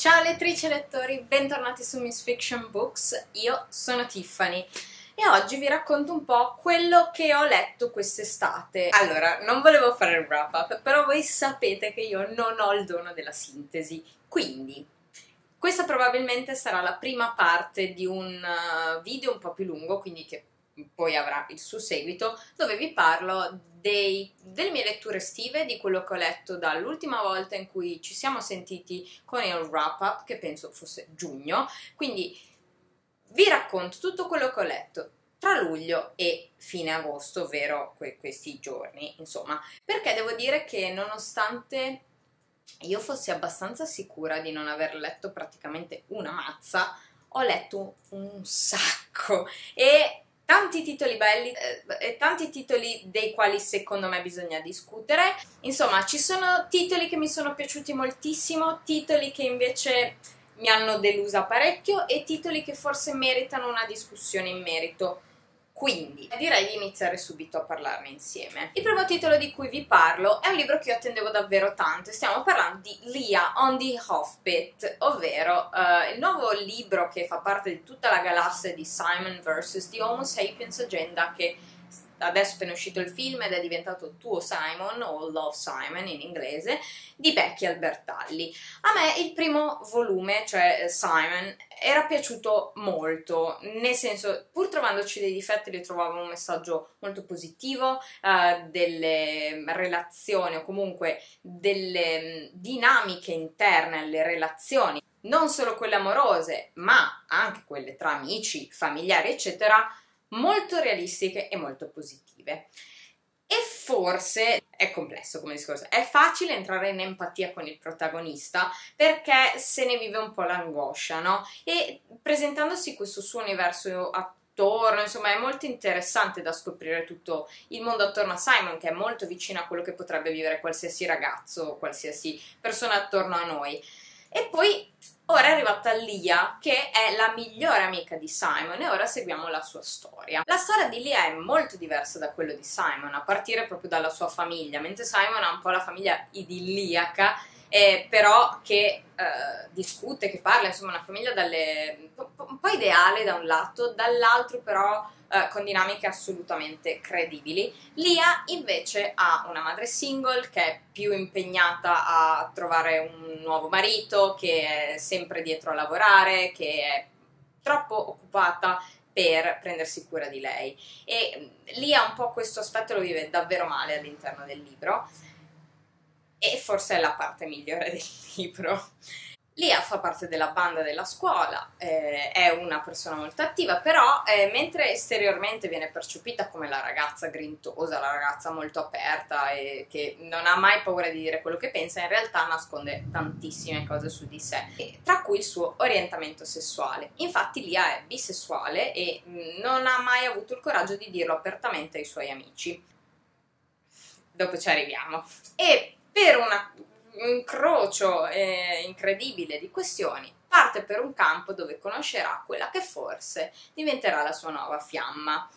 Ciao lettrici e lettori, bentornati su Miss Fiction Books, io sono Tiffany e oggi vi racconto un po' quello che ho letto quest'estate. Allora, non volevo fare il wrap up, però voi sapete che io non ho il dono della sintesi, quindi questa probabilmente sarà la prima parte di un uh, video un po' più lungo, quindi che poi avrà il suo seguito, dove vi parlo dei, delle mie letture estive, di quello che ho letto dall'ultima volta in cui ci siamo sentiti con il wrap up, che penso fosse giugno, quindi vi racconto tutto quello che ho letto tra luglio e fine agosto, ovvero que- questi giorni, insomma, perché devo dire che nonostante io fossi abbastanza sicura di non aver letto praticamente una mazza, ho letto un sacco. E tanti titoli belli eh, e tanti titoli dei quali secondo me bisogna discutere. Insomma, ci sono titoli che mi sono piaciuti moltissimo, titoli che invece mi hanno delusa parecchio e titoli che forse meritano una discussione in merito. Quindi direi di iniziare subito a parlarne insieme. Il primo titolo di cui vi parlo è un libro che io attendevo davvero tanto. Stiamo parlando di Leah on the Hoffbit, ovvero uh, il nuovo libro che fa parte di tutta la galassia di Simon vs. The Homo Sapiens Agenda che adesso appena uscito il film ed è diventato Tuo Simon o Love Simon in inglese, di Becky Albertalli. A me il primo volume, cioè Simon, era piaciuto molto, nel senso, pur trovandoci dei difetti, li trovavo un messaggio molto positivo, eh, delle relazioni o comunque delle mm, dinamiche interne alle relazioni, non solo quelle amorose, ma anche quelle tra amici, familiari, eccetera, molto realistiche e molto positive. E forse è complesso come discorso, è facile entrare in empatia con il protagonista perché se ne vive un po' l'angoscia, no? E presentandosi questo suo universo attorno, insomma, è molto interessante da scoprire tutto il mondo attorno a Simon, che è molto vicino a quello che potrebbe vivere qualsiasi ragazzo, qualsiasi persona attorno a noi. E poi ora è arrivata Lia, che è la migliore amica di Simon, e ora seguiamo la sua storia. La storia di Lia è molto diversa da quella di Simon, a partire proprio dalla sua famiglia, mentre Simon ha un po' la famiglia idilliaca, eh, però che eh, discute, che parla, insomma, una famiglia dalle, un po' ideale da un lato, dall'altro però eh, con dinamiche assolutamente credibili. Lia invece ha una madre single che è più impegnata a trovare un nuovo marito, che è sempre dietro a lavorare, che è troppo occupata per prendersi cura di lei. E mm, Lia un po' questo aspetto lo vive davvero male all'interno del libro e forse è la parte migliore del libro. Lia fa parte della banda della scuola, eh, è una persona molto attiva, però eh, mentre esteriormente viene percepita come la ragazza grintosa, la ragazza molto aperta e che non ha mai paura di dire quello che pensa, in realtà nasconde tantissime cose su di sé, tra cui il suo orientamento sessuale. Infatti Lia è bisessuale e mh, non ha mai avuto il coraggio di dirlo apertamente ai suoi amici. Dopo ci arriviamo. E per una incrocio eh, incredibile di questioni, parte per un campo dove conoscerà quella che forse diventerà la sua nuova fiamma.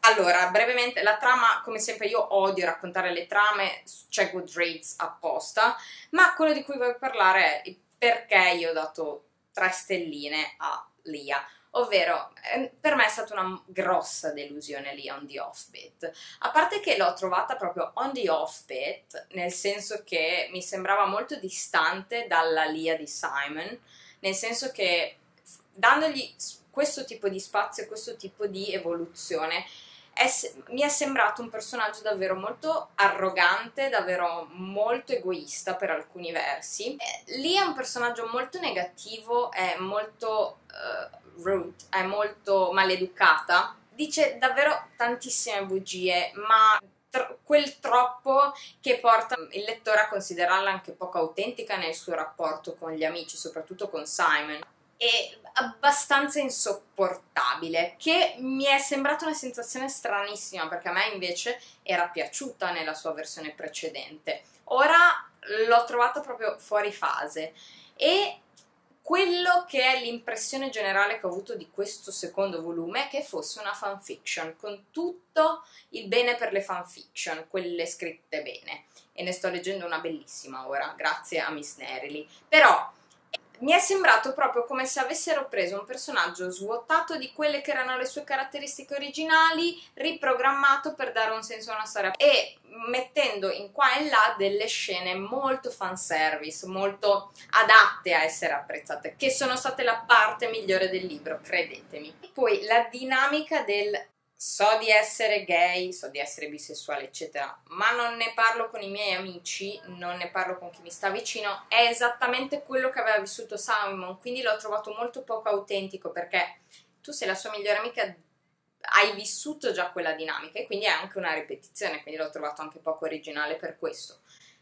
Allora, brevemente, la trama, come sempre io odio raccontare le trame, c'è Goodreads apposta, ma quello di cui voglio parlare è perché io ho dato tre stelline a Lia ovvero ehm, per me è stata una grossa delusione lì on the offbeat a parte che l'ho trovata proprio on the offbeat nel senso che mi sembrava molto distante dalla Lia di Simon nel senso che dandogli questo tipo di spazio questo tipo di evoluzione è, mi è sembrato un personaggio davvero molto arrogante, davvero molto egoista per alcuni versi. Eh, lì è un personaggio molto negativo, è molto uh, rude, è molto maleducata, dice davvero tantissime bugie, ma tr- quel troppo che porta il lettore a considerarla anche poco autentica nel suo rapporto con gli amici, soprattutto con Simon. E abbastanza insopportabile, che mi è sembrata una sensazione stranissima perché a me invece era piaciuta nella sua versione precedente. Ora l'ho trovata proprio fuori fase e quello che è l'impressione generale che ho avuto di questo secondo volume è che fosse una fanfiction, con tutto il bene per le fanfiction, quelle scritte bene. E ne sto leggendo una bellissima ora, grazie a Miss Nerily. Però mi è sembrato proprio come se avessero preso un personaggio svuotato di quelle che erano le sue caratteristiche originali, riprogrammato per dare un senso a una storia e mettendo in qua e là delle scene molto fanservice, molto adatte a essere apprezzate, che sono state la parte migliore del libro, credetemi. Poi la dinamica del so di essere gay, so di essere bisessuale, eccetera, ma non ne parlo con i miei amici, non ne parlo con chi mi sta vicino, è esattamente quello che aveva vissuto Simon, quindi l'ho trovato molto poco autentico perché tu sei la sua migliore amica, hai vissuto già quella dinamica e quindi è anche una ripetizione, quindi l'ho trovato anche poco originale per questo.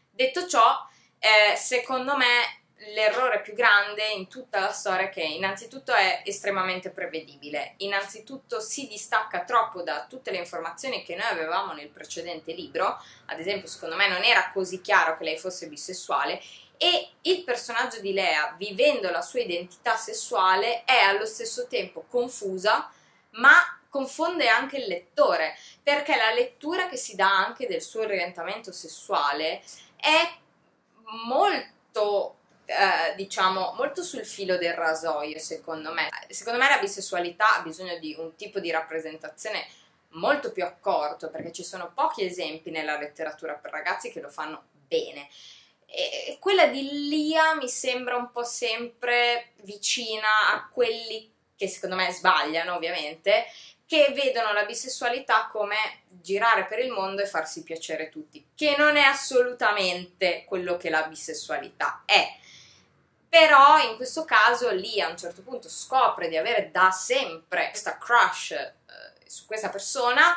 Detto ciò, eh, secondo me l'errore più grande in tutta la storia che innanzitutto è estremamente prevedibile, innanzitutto si distacca troppo da tutte le informazioni che noi avevamo nel precedente libro, ad esempio secondo me non era così chiaro che lei fosse bisessuale. E il personaggio di Lea, vivendo la sua identità sessuale, è allo stesso tempo confusa, ma confonde anche il lettore, perché la lettura che si dà anche del suo orientamento sessuale è molto eh, diciamo, molto sul filo del rasoio, secondo me. Secondo me la bisessualità ha bisogno di un tipo di rappresentazione molto più accorto, perché ci sono pochi esempi nella letteratura per ragazzi che lo fanno bene. E quella di Lia mi sembra un po' sempre vicina a quelli che secondo me sbagliano, ovviamente, che vedono la bisessualità come girare per il mondo e farsi piacere tutti, che non è assolutamente quello che la bisessualità è però in questo caso lì a un certo punto scopre di avere da sempre questa crush eh, su questa persona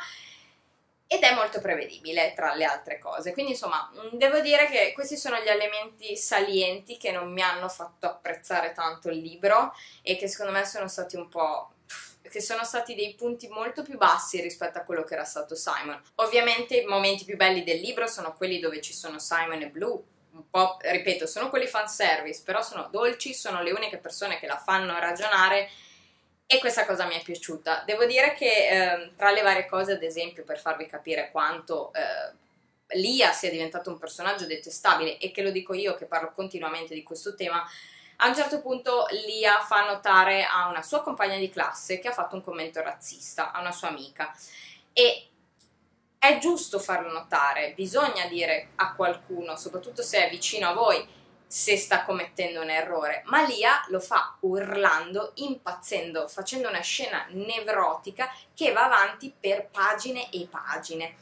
ed è molto prevedibile tra le altre cose. Quindi insomma, mm, devo dire che questi sono gli elementi salienti che non mi hanno fatto apprezzare tanto il libro e che secondo me sono stati un po' che sono stati dei punti molto più bassi rispetto a quello che era stato Simon. Ovviamente i momenti più belli del libro sono quelli dove ci sono Simon e Blue, un po', ripeto, sono quelli fanservice, però sono dolci, sono le uniche persone che la fanno ragionare e questa cosa mi è piaciuta. Devo dire che eh, tra le varie cose, ad esempio, per farvi capire quanto eh, Lia sia diventato un personaggio detestabile e che lo dico io che parlo continuamente di questo tema, a un certo punto Lia fa notare a una sua compagna di classe che ha fatto un commento razzista a una sua amica e è giusto farlo notare, bisogna dire a qualcuno, soprattutto se è vicino a voi, se sta commettendo un errore, ma Lia lo fa urlando, impazzendo, facendo una scena nevrotica che va avanti per pagine e pagine.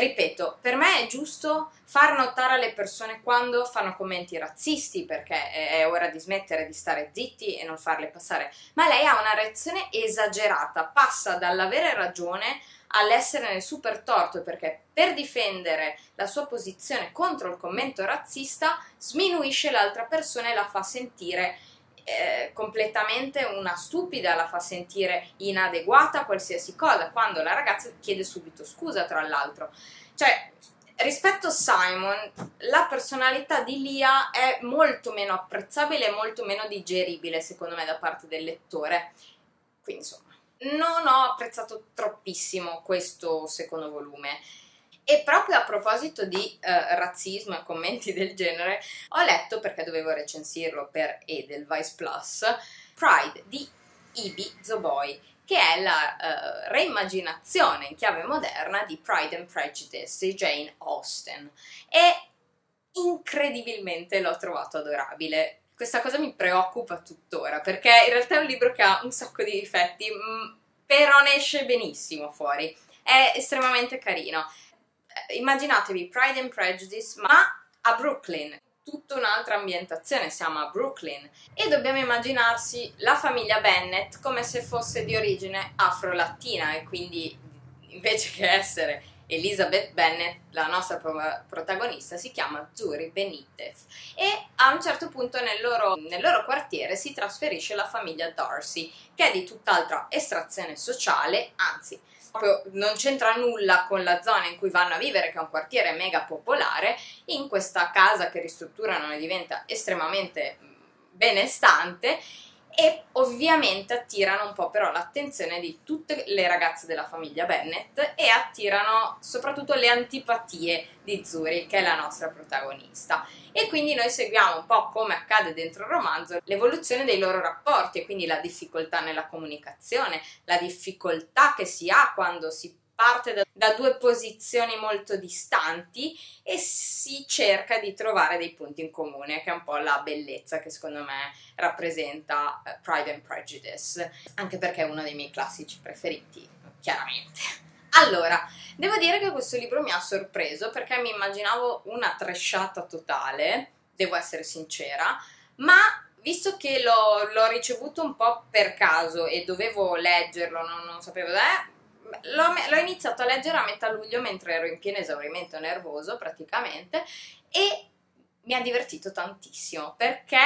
Ripeto, per me è giusto far notare alle persone quando fanno commenti razzisti, perché è ora di smettere di stare zitti e non farle passare, ma lei ha una reazione esagerata, passa dall'avere ragione all'essere nel super torto perché per difendere la sua posizione contro il commento razzista sminuisce l'altra persona e la fa sentire eh, completamente una stupida, la fa sentire inadeguata a qualsiasi cosa, quando la ragazza chiede subito scusa tra l'altro. Cioè, rispetto a Simon, la personalità di Lia è molto meno apprezzabile e molto meno digeribile, secondo me, da parte del lettore. Quindi, insomma, non ho apprezzato troppissimo questo secondo volume. E proprio a proposito di uh, razzismo e commenti del genere, ho letto, perché dovevo recensirlo per Edelweiss Plus, Pride di Ibi Zoboy, che è la uh, reimmaginazione in chiave moderna di Pride and Prejudice di Jane Austen. E incredibilmente l'ho trovato adorabile questa cosa mi preoccupa tuttora perché in realtà è un libro che ha un sacco di difetti, mm, però ne esce benissimo fuori. È estremamente carino. Eh, immaginatevi Pride and Prejudice, ma a Brooklyn. Tutta un'altra ambientazione, siamo a Brooklyn e dobbiamo immaginarsi la famiglia Bennett come se fosse di origine afro-latina e quindi invece che essere Elizabeth Bennet, la nostra pro- protagonista, si chiama Zuri Benitez e a un certo punto nel loro, nel loro quartiere si trasferisce la famiglia Darcy, che è di tutt'altra estrazione sociale, anzi non c'entra nulla con la zona in cui vanno a vivere, che è un quartiere mega popolare, in questa casa che ristrutturano e diventa estremamente benestante e ovviamente attirano un po' però l'attenzione di tutte le ragazze della famiglia Bennett e attirano soprattutto le antipatie di Zuri, che è la nostra protagonista. E quindi noi seguiamo un po' come accade dentro il romanzo l'evoluzione dei loro rapporti e quindi la difficoltà nella comunicazione, la difficoltà che si ha quando si parte da, da, due posizioni molto distanti e si cerca di trovare dei punti in comune, che è un po' la bellezza che secondo me rappresenta uh, Pride and Prejudice, anche perché è uno dei miei classici preferiti, chiaramente. Allora, devo dire che questo libro mi ha sorpreso perché mi immaginavo una tresciata totale, devo essere sincera, ma visto che l'ho, l'ho ricevuto un po' per caso e dovevo leggerlo, non, non sapevo, eh, l'ho, l'ho iniziato a leggere a metà luglio mentre ero in pieno esaurimento nervoso praticamente e mi ha divertito tantissimo perché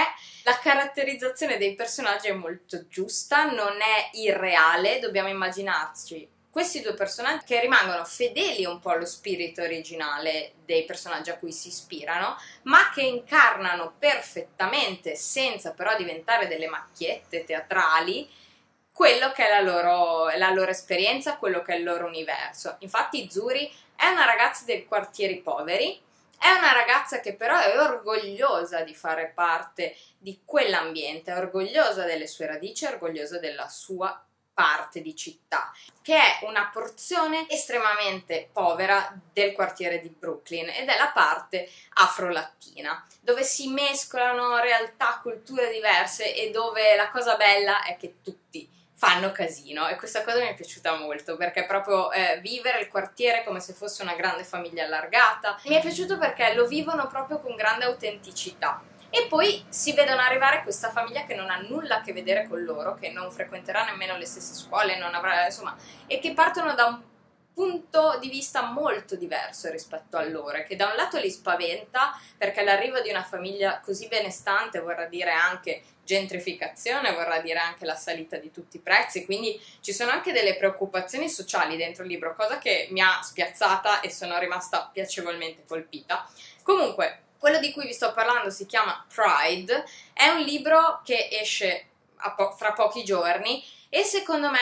la caratterizzazione dei personaggi è molto giusta, non è irreale, dobbiamo immaginarci questi due personaggi che rimangono fedeli un po' allo spirito originale dei personaggi a cui si ispirano, ma che incarnano perfettamente, senza però diventare delle macchiette teatrali, quello che è la loro, la loro esperienza, quello che è il loro universo. Infatti Zuri è una ragazza dei quartieri poveri, è una ragazza che però è orgogliosa di fare parte di quell'ambiente, è orgogliosa delle sue radici, è orgogliosa della sua parte di città, che è una porzione estremamente povera del quartiere di Brooklyn ed è la parte afro-latina, dove si mescolano realtà, culture diverse e dove la cosa bella è che tutti fanno casino. E questa cosa mi è piaciuta molto perché proprio eh, vivere il quartiere come se fosse una grande famiglia allargata. Mi è piaciuto perché lo vivono proprio con grande autenticità. E poi si vedono arrivare questa famiglia che non ha nulla a che vedere con loro, che non frequenterà nemmeno le stesse scuole, non avrà, insomma, e che partono da un punto di vista molto diverso rispetto a loro, che da un lato li spaventa perché l'arrivo di una famiglia così benestante vorrà dire anche gentrificazione, vorrà dire anche la salita di tutti i prezzi, quindi ci sono anche delle preoccupazioni sociali dentro il libro, cosa che mi ha spiazzata e sono rimasta piacevolmente colpita. Comunque, quello di cui vi sto parlando si chiama Pride, è un libro che esce po- fra pochi giorni e secondo me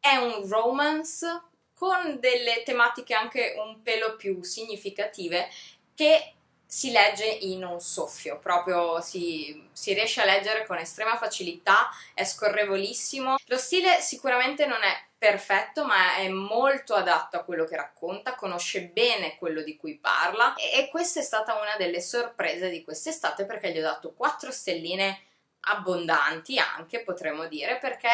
è un romance con delle tematiche anche un pelo più significative che si legge in un soffio, proprio si, si, riesce a leggere con estrema facilità, è scorrevolissimo. Lo stile sicuramente non è perfetto, ma è molto adatto a quello che racconta, conosce bene quello di cui parla e, e questa è stata una delle sorprese di quest'estate perché gli ho dato 4 stelline abbondanti anche potremmo dire perché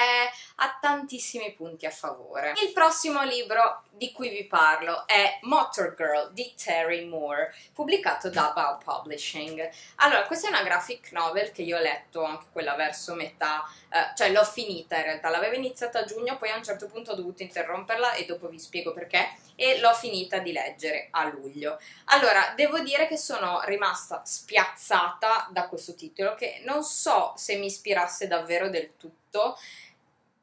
ha tantissimi punti a favore. Il prossimo libro di cui vi parlo è Motor Girl di Terry Moore, pubblicato da Bow Publishing. Allora, questa è una graphic novel che io ho letto anche quella verso metà, eh, cioè l'ho finita in realtà, l'avevo iniziata a giugno, poi a un certo punto ho dovuto interromperla e dopo vi spiego perché e l'ho finita di leggere a luglio. Allora, devo dire che sono rimasta spiazzata da questo titolo che non so mi ispirasse davvero del tutto,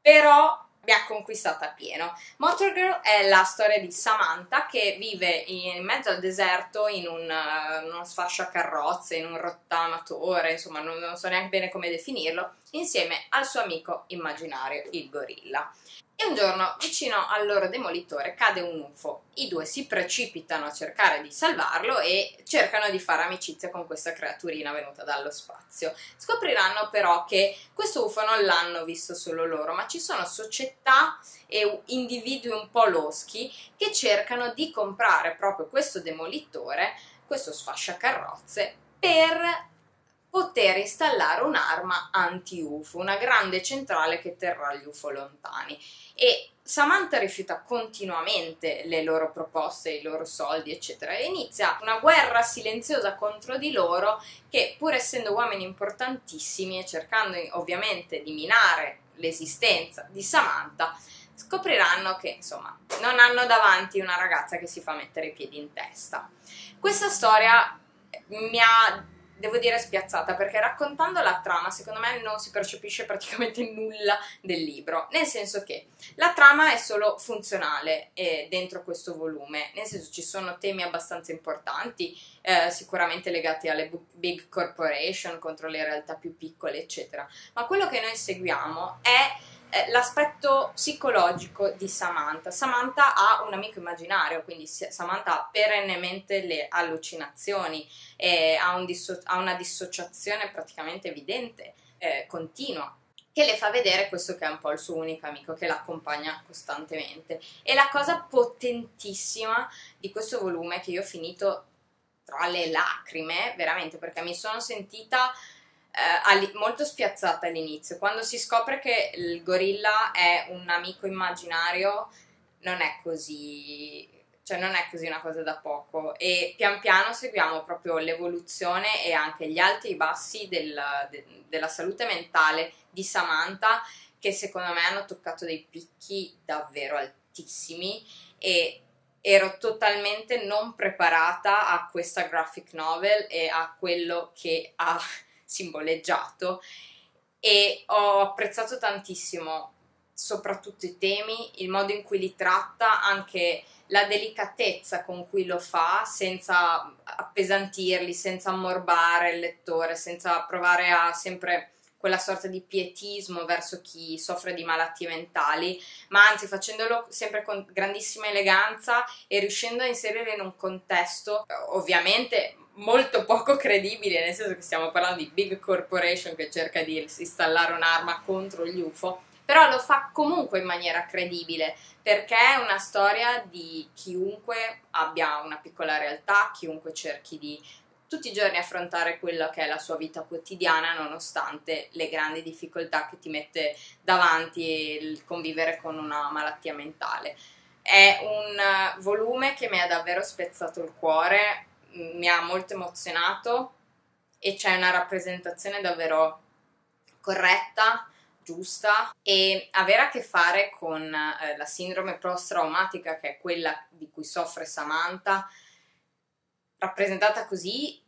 però mi ha conquistata pieno. Motor Girl è la storia di Samantha che vive in mezzo al deserto in un, uh, uno sfasciacarrozze, in un rottamatore, insomma non, non so neanche bene come definirlo, insieme al suo amico immaginario, il gorilla e un giorno vicino al loro demolitore cade un UFO. I due si precipitano a cercare di salvarlo e cercano di fare amicizia con questa creaturina venuta dallo spazio. Scopriranno però che questo UFO non l'hanno visto solo loro, ma ci sono società e individui un po' loschi che cercano di comprare proprio questo demolitore, questo sfasciacarrozze, per poter installare un'arma anti-UFO, una grande centrale che terrà gli UFO lontani. E Samantha rifiuta continuamente le loro proposte, i loro soldi, eccetera, e inizia una guerra silenziosa contro di loro che, pur essendo uomini importantissimi e cercando ovviamente di minare l'esistenza di Samantha, scopriranno che insomma non hanno davanti una ragazza che si fa mettere i piedi in testa. Questa storia mi ha devo dire spiazzata perché raccontando la trama secondo me non si percepisce praticamente nulla del libro, nel senso che la trama è solo funzionale eh, dentro questo volume, nel senso ci sono temi abbastanza importanti, eh, sicuramente legati alle big corporation contro le realtà più piccole eccetera, ma quello che noi seguiamo è l'aspetto psicologico di Samantha. Samantha ha un amico immaginario, quindi Samantha ha perennemente le allucinazioni, ha, un disso- ha una dissociazione praticamente evidente, eh, continua che le fa vedere questo che è un po' il suo unico amico che l'accompagna costantemente. E la cosa potentissima di questo volume che io ho finito tra le lacrime, veramente, perché mi sono sentita eh, molto spiazzata all'inizio. Quando si scopre che il gorilla è un amico immaginario, non è così. Cioè, non è così una cosa da poco. E pian piano seguiamo proprio l'evoluzione e anche gli alti e i bassi del, de, della salute mentale di Samantha, che secondo me hanno toccato dei picchi davvero altissimi. E ero totalmente non preparata a questa graphic novel e a quello che ha simboleggiato e ho apprezzato tantissimo soprattutto i temi, il modo in cui li tratta, anche la delicatezza con cui lo fa, senza appesantirli, senza ammorbare il lettore, senza provare a sempre quella sorta di pietismo verso chi soffre di malattie mentali, ma anzi facendolo sempre con grandissima eleganza e riuscendo a inserire in un contesto ovviamente molto poco credibile, nel senso che stiamo parlando di big corporation che cerca di installare un'arma contro gli UFO, però lo fa comunque in maniera credibile perché è una storia di chiunque abbia una piccola realtà, chiunque cerchi di tutti i giorni affrontare quella che è la sua vita quotidiana nonostante le grandi difficoltà che ti mette davanti il convivere con una malattia mentale. È un volume che mi ha davvero spezzato il cuore, mi ha molto emozionato e c'è una rappresentazione davvero corretta, giusta e avere a che fare con eh, la sindrome post-traumatica che è quella di cui soffre Samantha rappresentata così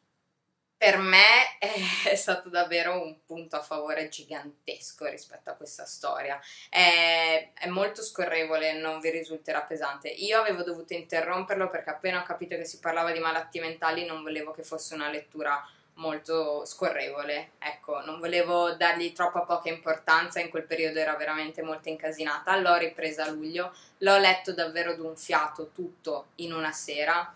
per me è stato davvero un punto a favore gigantesco rispetto a questa storia. È, è, molto scorrevole, non vi risulterà pesante. Io avevo dovuto interromperlo perché appena ho capito che si parlava di malattie mentali non volevo che fosse una lettura molto scorrevole, ecco, non volevo dargli troppa poca importanza, in quel periodo era veramente molto incasinata, l'ho ripresa a luglio, l'ho letto davvero d'un fiato tutto in una sera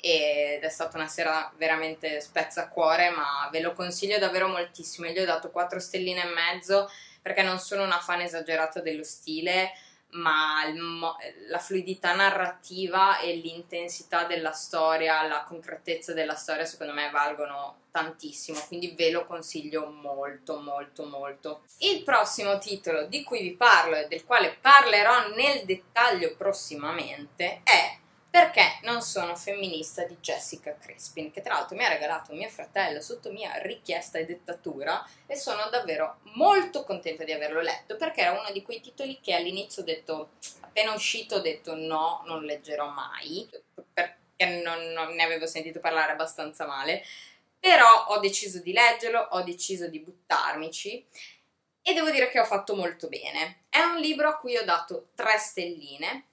ed è stata una sera veramente spezzacuore, ma ve lo consiglio davvero moltissimo. Io gli ho dato 4 stelline e mezzo perché non sono una fan esagerata dello stile, ma mo- la fluidità narrativa e l'intensità della storia, la concretezza della storia secondo me valgono tantissimo, quindi ve lo consiglio molto molto molto. Il prossimo titolo di cui vi parlo e del quale parlerò nel dettaglio prossimamente è perché non sono femminista di Jessica Crispin, che tra l'altro mi ha regalato mio fratello sotto mia richiesta e dettatura e sono davvero molto contenta di averlo letto perché era uno di quei titoli che all'inizio ho detto, appena uscito ho detto no, non leggerò mai, perché non, non ne avevo sentito parlare abbastanza male, però ho deciso di leggerlo, ho deciso di buttarmici e devo dire che ho fatto molto bene. È un libro a cui ho dato tre stelline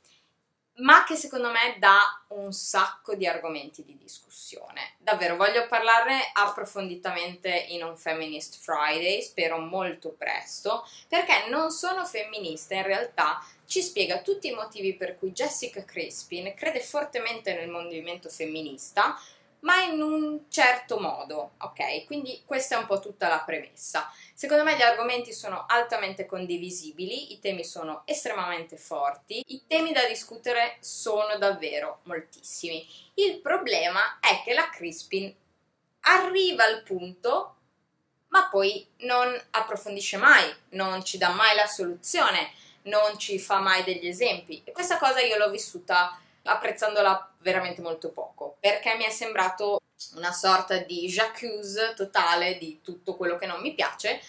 ma che secondo me dà un sacco di argomenti di discussione. Davvero, voglio parlarne approfonditamente in un Feminist Friday, spero molto presto, perché non sono femminista, in realtà ci spiega tutti i motivi per cui Jessica Crispin crede fortemente nel movimento femminista, ma in un certo modo, ok? Quindi questa è un po' tutta la premessa. Secondo me gli argomenti sono altamente condivisibili, i temi sono estremamente forti, i temi da discutere sono davvero moltissimi. Il problema è che la Crispin arriva al punto ma poi non approfondisce mai, non ci dà mai la soluzione, non ci fa mai degli esempi. E questa cosa io l'ho vissuta apprezzandola veramente molto poco, perché mi è sembrato una sorta di j'accuse totale di tutto quello che non mi piace,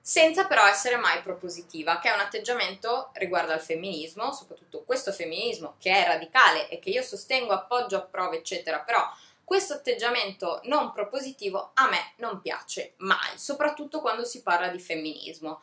senza però essere mai propositiva, che è un atteggiamento riguardo al femminismo, soprattutto questo femminismo che è radicale e che io sostengo, appoggio, approvo, eccetera, però Questo atteggiamento non propositivo a me non piace mai, soprattutto quando si parla di femminismo.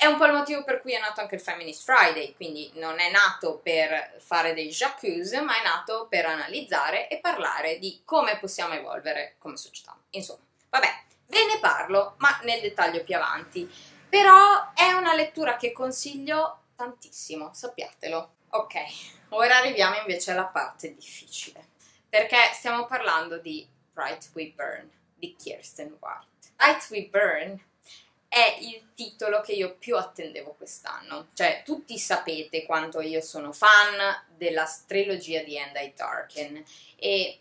È un po' il motivo per cui è nato anche il Feminist Friday, quindi non è nato per fare dei j'accuse, ma è nato per analizzare e parlare di come possiamo evolvere come società. Insomma, vabbè, ve ne parlo, ma nel dettaglio più avanti. Però è una lettura che consiglio tantissimo, sappiatelo. Ok, ora arriviamo invece alla parte difficile, perché stiamo parlando di Bright We Burn di Kirsten White. Bright We Burn è il titolo che io più attendevo quest'anno. Cioè, tutti sapete quanto io sono fan della trilogia di Andy Tarkin e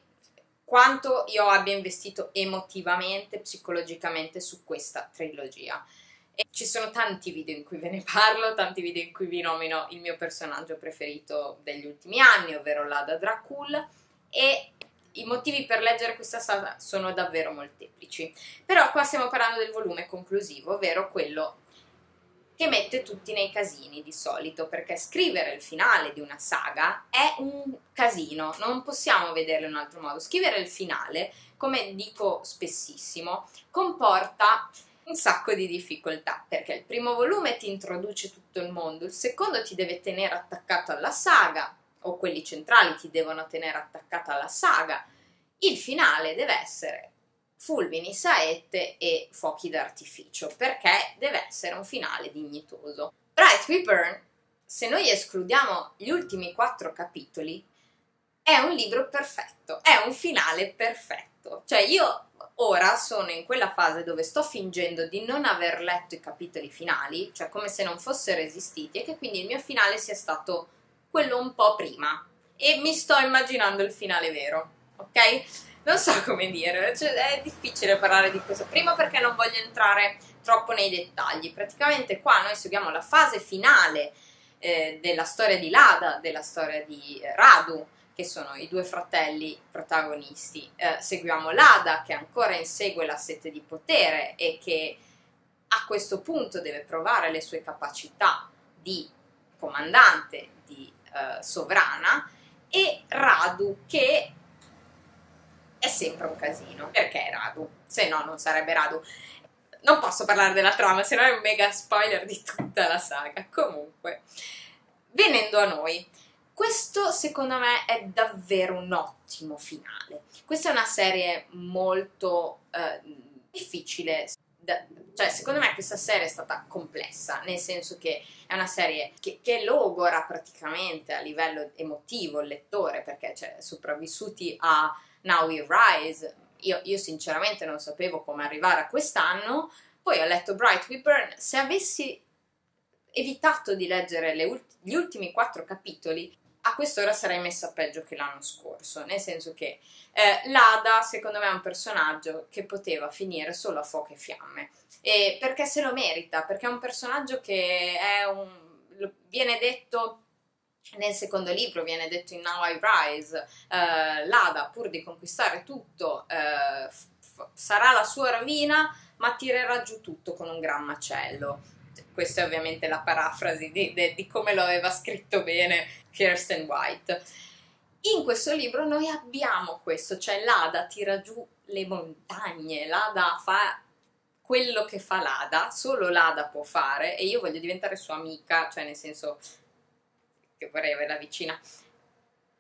quanto io abbia investito emotivamente, psicologicamente su questa trilogia. E ci sono tanti video in cui ve ne parlo, tanti video in cui vi nomino il mio personaggio preferito degli ultimi anni, ovvero l'Ada Dracul, e i motivi per leggere questa saga sono davvero molteplici. Però qua stiamo parlando del volume conclusivo, ovvero quello che mette tutti nei casini di solito, perché scrivere il finale di una saga è un casino, non possiamo vederlo in un altro modo. Scrivere il finale, come dico spessissimo, comporta un sacco di difficoltà, perché il primo volume ti introduce tutto il mondo, il secondo ti deve tenere attaccato alla saga, o quelli centrali ti devono tenere attaccata alla saga. Il finale deve essere fulmini, saette e fuochi d'artificio, perché deve essere un finale dignitoso. Bright We Burn, se noi escludiamo gli ultimi quattro capitoli, è un libro perfetto, è un finale perfetto. Cioè io ora sono in quella fase dove sto fingendo di non aver letto i capitoli finali, cioè come se non fossero esistiti, e che quindi il mio finale sia stato quello un po' prima e mi sto immaginando il finale vero, ok? Non so come dire, cioè, è difficile parlare di questo, prima perché non voglio entrare troppo nei dettagli, praticamente qua noi seguiamo la fase finale eh, della storia di Lada, della storia di eh, Radu, che sono i due fratelli protagonisti. Eh, seguiamo Lada che ancora insegue la sete di potere e che a questo punto deve provare le sue capacità di comandante, eh, sovrana e Radu che è sempre un casino. Perché Radu? Se no non sarebbe Radu. Non posso parlare della trama, se no è un mega spoiler di tutta la saga. Comunque, venendo a noi, questo secondo me è davvero un ottimo finale. Questa è una serie molto eh, difficile cioè secondo me questa serie è stata complessa, nel senso che è una serie che, che logora praticamente a livello emotivo il lettore, perché cioè, sopravvissuti a Now We Rise, io, io sinceramente non sapevo come arrivare a quest'anno, poi ho letto Bright We Burn, se avessi evitato di leggere ulti- gli ultimi quattro capitoli, a quest'ora sarei messa peggio che l'anno scorso, nel senso che eh, l'Ada secondo me è un personaggio che poteva finire solo a fuoco e fiamme, e perché se lo merita, perché è un personaggio che è un, viene detto nel secondo libro viene detto in Now I Rise, eh, l'Ada pur di conquistare tutto eh, sarà la sua rovina, ma tirerà giù tutto con un gran macello questa è ovviamente la parafrasi di, di, di come lo aveva scritto bene Kirsten White. In questo libro noi abbiamo questo, cioè l'Ada tira giù le montagne, l'Ada fa quello che fa l'Ada, solo l'Ada può fare e io voglio diventare sua amica, cioè nel senso che vorrei averla vicina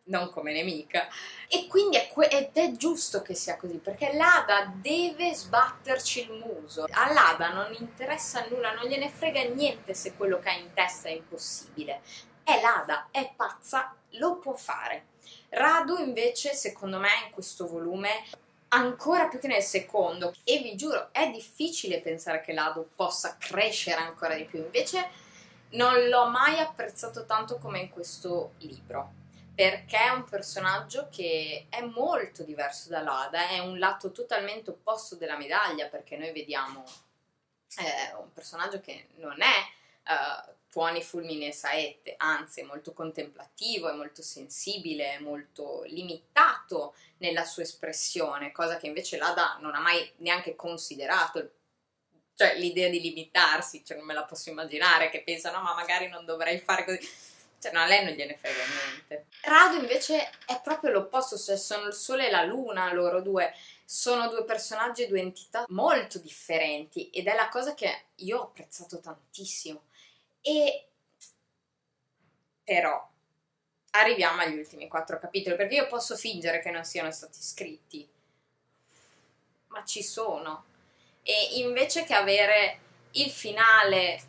non come nemica. E quindi è que- ed è giusto che sia così, perché l'Ada deve sbatterci il muso. All'Ada non interessa nulla, non gliene frega niente se quello che ha in testa è impossibile. È l'Ada, è pazza, lo può fare. Radu invece, secondo me, in questo volume ancora più che nel secondo e vi giuro è difficile pensare che l'Adu possa crescere ancora di più invece non l'ho mai apprezzato tanto come in questo libro perché è un personaggio che è molto diverso da Lada, è un lato totalmente opposto della medaglia, perché noi vediamo eh, un personaggio che non è uh, tuoni, fulmini e saette, anzi è molto contemplativo, è molto sensibile, è molto limitato nella sua espressione, cosa che invece Lada non ha mai neanche considerato, cioè l'idea di limitarsi, cioè non me la posso immaginare, che pensa no ma magari non dovrei fare così Cioè, no, a lei non gliene frega niente. Rado invece è proprio l'opposto, cioè sono il sole e la luna loro due. Sono due personaggi due entità molto differenti ed è la cosa che io ho apprezzato tantissimo. E però arriviamo agli ultimi quattro capitoli, perché io posso fingere che non siano stati scritti, ma ci sono. E invece che avere il finale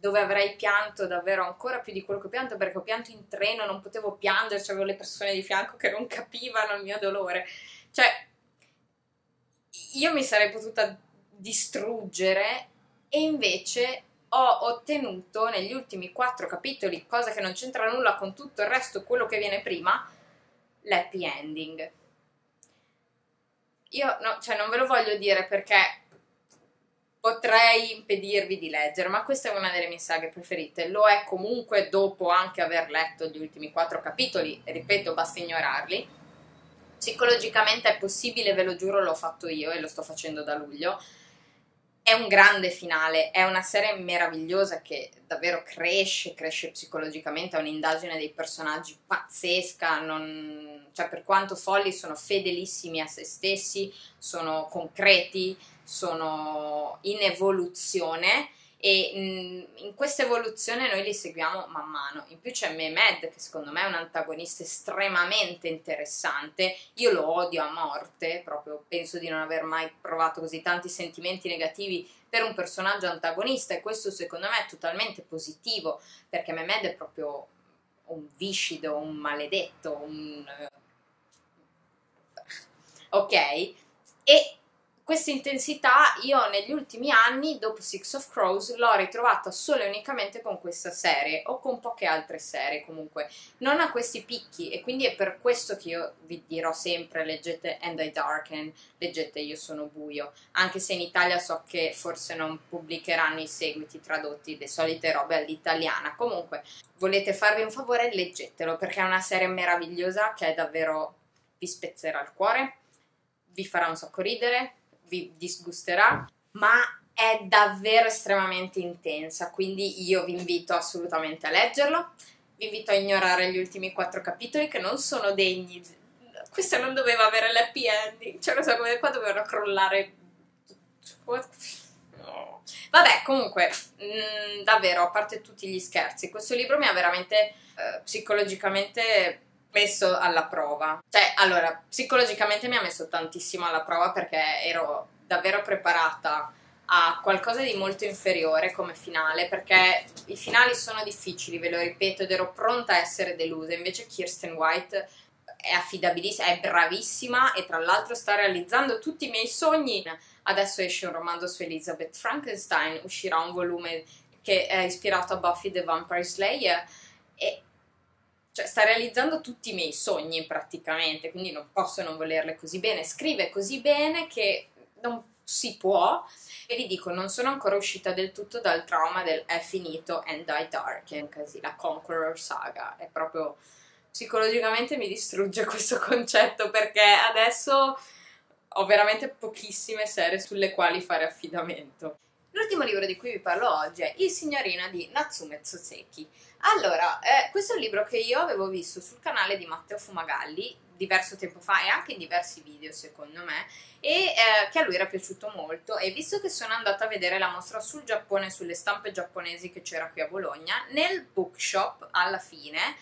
dove avrei pianto davvero ancora più di quello che ho pianto, perché ho pianto in treno, non potevo piangere, avevo le persone di fianco che non capivano il mio dolore. Cioè, io mi sarei potuta distruggere e invece ho ottenuto negli ultimi quattro capitoli, cosa che non c'entra nulla con tutto il resto, quello che viene prima, l'happy ending. Io no, cioè non ve lo voglio dire perché potrei impedirvi di leggere, ma questa è una delle mie saghe preferite. Lo è comunque dopo anche aver letto gli ultimi quattro capitoli, ripeto, basta ignorarli. Psicologicamente è possibile, ve lo giuro, l'ho fatto io e lo sto facendo da luglio è un grande finale, è una serie meravigliosa che davvero cresce, cresce psicologicamente, è un'indagine dei personaggi pazzesca, non... cioè per quanto folli sono fedelissimi a se stessi, sono concreti, sono in evoluzione e mm, in questa evoluzione noi li seguiamo man mano. In più c'è Mehmed che secondo me è un antagonista estremamente interessante, io lo odio a morte, proprio penso di non aver mai provato così tanti sentimenti negativi per un personaggio antagonista e questo secondo me è totalmente positivo perché Mehmed è proprio un viscido, un maledetto, un... ok? E questa intensità io negli ultimi anni, dopo Six of Crows, l'ho ritrovata solo e unicamente con questa serie o con poche altre serie comunque. Non ha questi picchi e quindi è per questo che io vi dirò sempre leggete And I Darken, leggete Io sono buio, anche se in Italia so che forse non pubblicheranno i seguiti tradotti, le solite robe all'italiana. Comunque, volete farvi un favore, leggetelo perché è una serie meravigliosa che è davvero vi spezzerà il cuore, vi farà un sacco ridere vi disgusterà, ma è davvero estremamente intensa, quindi io vi invito assolutamente a leggerlo. Vi invito a ignorare gli ultimi quattro capitoli che non sono degni. Questa non doveva avere l'happy ending, cioè non so come qua dovevano crollare. No. Vabbè, comunque, mh, mm, davvero, a parte tutti gli scherzi, questo libro mi ha veramente eh, psicologicamente messo alla prova. Cioè, allora, psicologicamente mi ha messo tantissimo alla prova perché ero davvero preparata a qualcosa di molto inferiore come finale, perché i finali sono difficili, ve lo ripeto, ed ero pronta a essere delusa. Invece Kirsten White è affidabilissima, è bravissima e tra l'altro sta realizzando tutti i miei sogni. Adesso esce un romanzo su Elizabeth Frankenstein, uscirà un volume che è ispirato a Buffy the Vampire Slayer e cioè sta realizzando tutti i miei sogni praticamente, quindi non posso non volerle così bene. Scrive così bene che non si può. E vi dico, non sono ancora uscita del tutto dal trauma del è finito and die dark, la Conqueror Saga. È proprio psicologicamente mi distrugge questo concetto perché adesso ho veramente pochissime serie sulle quali fare affidamento. L'ultimo libro di cui vi parlo oggi è Il signorino di Natsume Tsoseki. Allora, eh, questo è un libro che io avevo visto sul canale di Matteo Fumagalli diverso tempo fa e anche in diversi video secondo me e eh, che a lui era piaciuto molto e visto che sono andata a vedere la mostra sul Giappone, sulle stampe giapponesi che c'era qui a Bologna, nel bookshop alla fine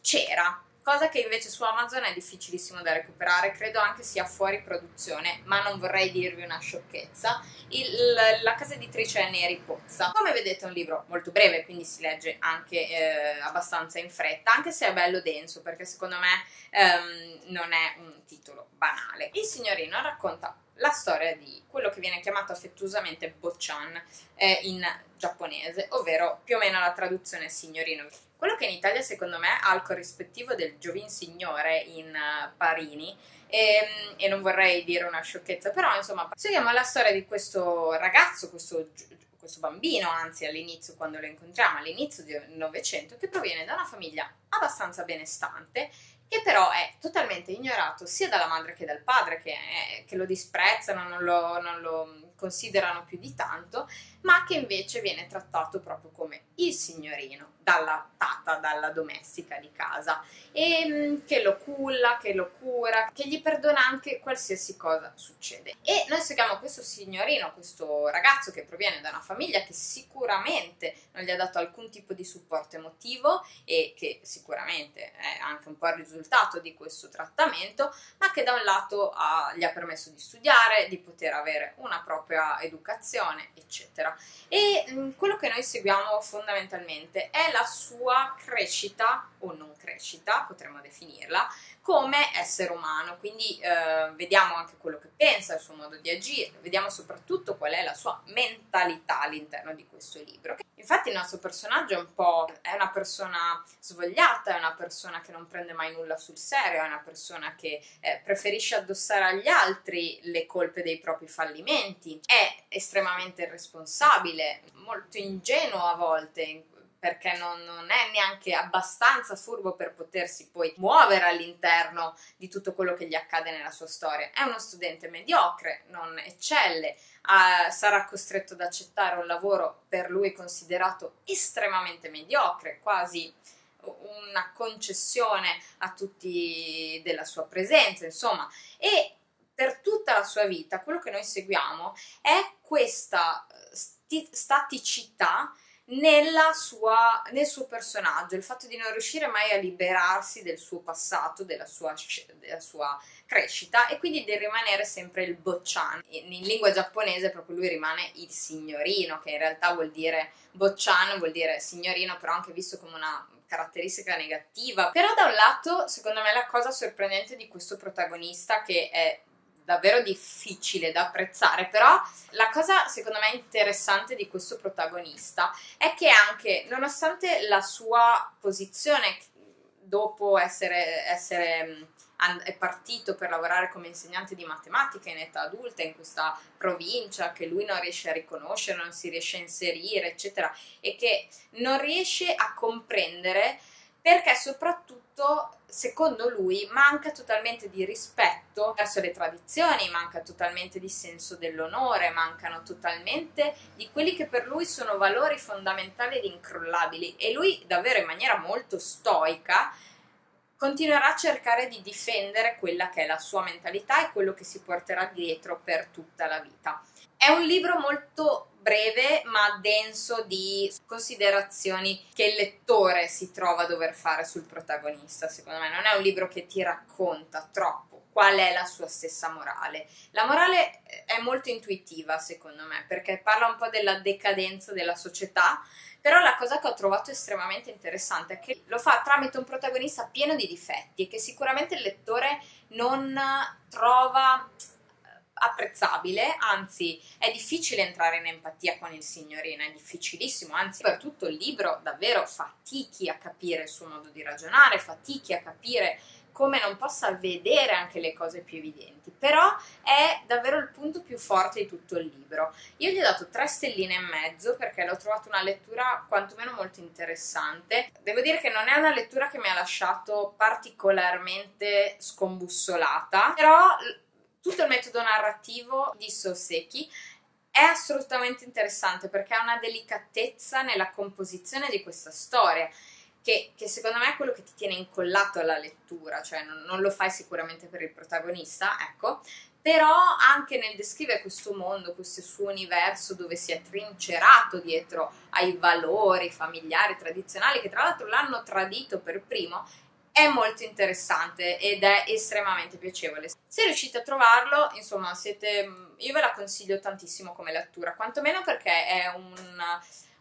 c'era cosa che invece su Amazon è difficilissimo da recuperare, credo anche sia fuori produzione, ma non vorrei dirvi una sciocchezza. Il, la casa editrice è Neri Pozza. Come vedete è un libro molto breve, quindi si legge anche eh, abbastanza in fretta, anche se è bello denso, perché secondo me ehm, non è un titolo banale. Il signorino racconta la storia di quello che viene chiamato affettuosamente Bochan eh, in giapponese, ovvero più o meno la traduzione signorino. Quello che in Italia secondo me ha il corrispettivo del Giovin Signore in uh, Parini, e, ehm, e, non vorrei dire una sciocchezza, però insomma, seguiamo la storia di questo ragazzo, questo, questo bambino, anzi all'inizio quando lo incontriamo, all'inizio del Novecento, che proviene da una famiglia abbastanza benestante che però è totalmente ignorato sia dalla madre che dal padre, che, è, che lo disprezzano, non lo, non lo, considerano più di tanto, ma che invece viene trattato proprio come il signorino dalla tata, dalla domestica di casa e mm, che lo culla, che lo cura, che gli perdona anche qualsiasi cosa succede. E noi seguiamo questo signorino, questo ragazzo che proviene da una famiglia che sicuramente non gli ha dato alcun tipo di supporto emotivo e che sicuramente è anche un po' il risultato di questo trattamento, ma che da un lato ha, gli ha permesso di studiare, di poter avere una propria educazione, eccetera. E mh, mm, quello che noi seguiamo fondamentalmente è la sua crescita o non crescita, potremmo definirla, come essere umano. Quindi eh, vediamo anche quello che pensa, il suo modo di agire, vediamo soprattutto qual è la sua mentalità all'interno di questo libro. Infatti il nostro personaggio è un po' è una persona svogliata, è una persona che non prende mai nulla sul serio, è una persona che eh, preferisce addossare agli altri le colpe dei propri fallimenti, è estremamente irresponsabile, molto ingenuo a volte perché non, non, è neanche abbastanza furbo per potersi poi muovere all'interno di tutto quello che gli accade nella sua storia. È uno studente mediocre, non eccelle, uh, sarà costretto ad accettare un lavoro per lui considerato estremamente mediocre, quasi una concessione a tutti della sua presenza, insomma, e per tutta la sua vita quello che noi seguiamo è questa sti- staticità sua, nel suo personaggio, il fatto di non riuscire mai a liberarsi del suo passato, della sua, della sua crescita e quindi di rimanere sempre il boccian. In, in, lingua giapponese proprio lui rimane il signorino, che in realtà vuol dire boccian, vuol dire signorino, però anche visto come una caratteristica negativa. Però da un lato, secondo me, la cosa sorprendente di questo protagonista che è davvero difficile da apprezzare, però la cosa secondo me interessante di questo protagonista è che anche, nonostante la sua posizione dopo essere, essere è partito per lavorare come insegnante di matematica in età adulta in questa provincia che lui non riesce a riconoscere, non si riesce a inserire, eccetera, e che non riesce a comprendere perché soprattutto secondo lui manca totalmente di rispetto verso le tradizioni, manca totalmente di senso dell'onore, mancano totalmente di quelli che per lui sono valori fondamentali ed incrollabili e lui davvero in maniera molto stoica continuerà a cercare di difendere quella che è la sua mentalità e quello che si porterà dietro per tutta la vita. È un libro molto breve ma denso di considerazioni che il lettore si trova a dover fare sul protagonista. Secondo me non è un libro che ti racconta troppo qual è la sua stessa morale. La morale è molto intuitiva, secondo me, perché parla un po' della decadenza della società, però la cosa che ho trovato estremamente interessante è che lo fa tramite un protagonista pieno di difetti e che sicuramente il lettore non trova apprezzabile, anzi è difficile entrare in empatia con il signorino, è difficilissimo, anzi per tutto il libro davvero fatichi a capire il suo modo di ragionare, fatichi a capire come non possa vedere anche le cose più evidenti, però è davvero il punto più forte di tutto il libro. Io gli ho dato tre stelline e mezzo perché l'ho trovata una lettura quantomeno molto interessante. Devo dire che non è una lettura che mi ha lasciato particolarmente scombussolata, però tutto il metodo narrativo di Soseki è assolutamente interessante perché ha una delicatezza nella composizione di questa storia. Che, che, secondo me è quello che ti tiene incollato alla lettura, cioè non, non, lo fai sicuramente per il protagonista, ecco, però anche nel descrivere questo mondo, questo suo universo dove si è trincerato dietro ai valori familiari tradizionali, che tra l'altro l'hanno tradito per primo, è molto interessante ed è estremamente piacevole. Se riuscite a trovarlo, insomma, siete, io ve la consiglio tantissimo come lettura, quantomeno perché è un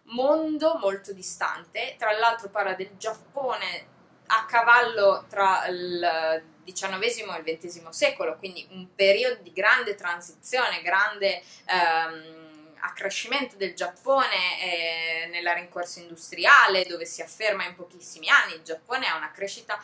mondo molto distante. Tra l'altro parla del Giappone a cavallo tra il XIX e il XX secolo, quindi un periodo di grande transizione, grande ehm, accrescimento del Giappone eh, nella rincorsa industriale dove si afferma in pochissimi anni, il Giappone ha una crescita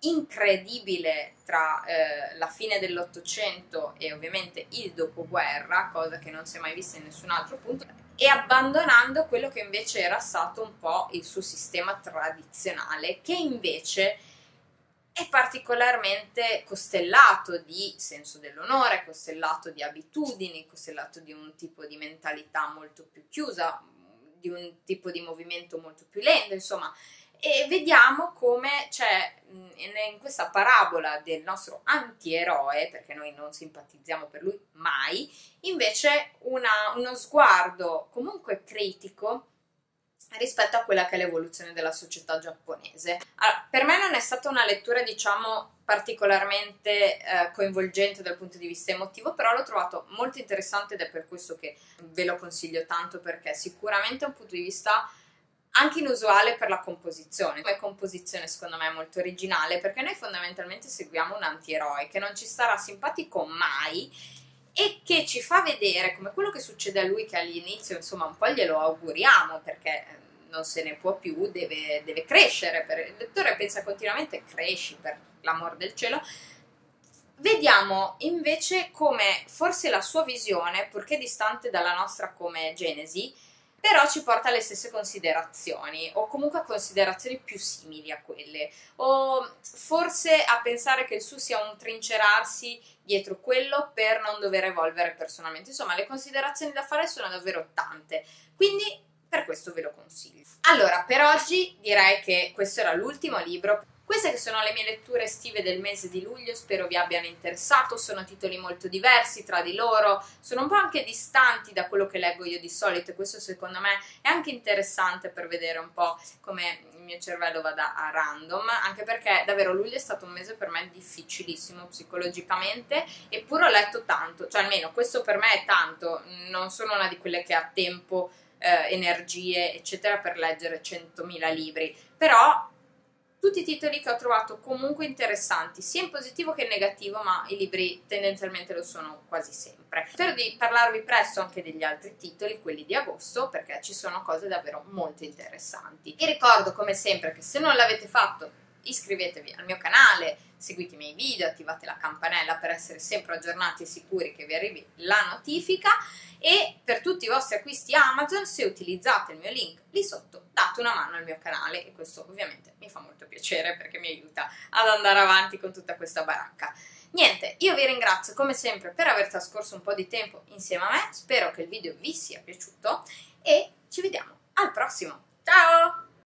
incredibile tra eh, la fine dell'Ottocento e ovviamente il dopoguerra, cosa che non si è mai vista in nessun altro punto, e abbandonando quello che invece era stato un po' il suo sistema tradizionale, che invece è particolarmente costellato di senso dell'onore, costellato di abitudini, costellato di un tipo di mentalità molto più chiusa, di un tipo di movimento molto più lento, insomma, e vediamo come c'è in questa parabola del nostro antieroe, perché noi non simpatizziamo per lui mai, invece una, uno sguardo comunque critico rispetto a quella che è l'evoluzione della società giapponese. Allora, per me non è stata una lettura, diciamo, particolarmente eh, coinvolgente dal punto di vista emotivo, però l'ho trovato molto interessante ed è per questo che ve lo consiglio tanto perché sicuramente è un punto di vista anche inusuale per la composizione. Come composizione secondo me è molto originale perché noi fondamentalmente seguiamo un antieroe che non ci starà simpatico mai e che ci fa vedere come quello che succede a lui che all'inizio insomma un po' glielo auguriamo perché eh, non se ne può più, deve, deve crescere, per, il lettore pensa continuamente cresci per l'amor del cielo, vediamo invece come forse la sua visione, purché distante dalla nostra come Genesi, però ci porta alle stesse considerazioni o comunque a considerazioni più simili a quelle. O forse a pensare che il suo sia un trincerarsi dietro quello per non dover evolvere personalmente. Insomma le considerazioni da fare sono davvero tante. Quindi per questo ve lo consiglio allora per oggi direi che questo era l'ultimo libro. Queste che sono le mie letture estive del mese di luglio, spero vi abbiano interessato, sono titoli molto diversi tra di loro, sono un po' anche distanti da quello che leggo io di solito e questo secondo me è anche interessante per vedere un po' come il mio cervello vada a random, anche perché davvero luglio è stato un mese per me difficilissimo psicologicamente, eppure ho letto tanto, cioè almeno questo per me è tanto, non sono una di quelle che ha tempo eh, energie, eccetera, per leggere 100.000 libri. Però tutti titoli che ho trovato comunque interessanti, sia in positivo che in negativo, ma i libri tendenzialmente lo sono quasi sempre. Spero di parlarvi presto anche degli altri titoli, quelli di agosto, perché ci sono cose davvero molto interessanti. Vi ricordo come sempre che se non l'avete fatto iscrivetevi al mio canale, seguite i miei video, attivate la campanella per essere sempre aggiornati e sicuri che vi arrivi la notifica e per tutti i vostri acquisti Amazon se utilizzate il mio link lì sotto date una mano al mio canale e questo ovviamente mi fa molto piacere perché mi aiuta ad andare avanti con tutta questa baracca. Niente, io vi ringrazio come sempre per aver trascorso un po' di tempo insieme a me, spero che il video vi sia piaciuto e ci vediamo al prossimo. Ciao!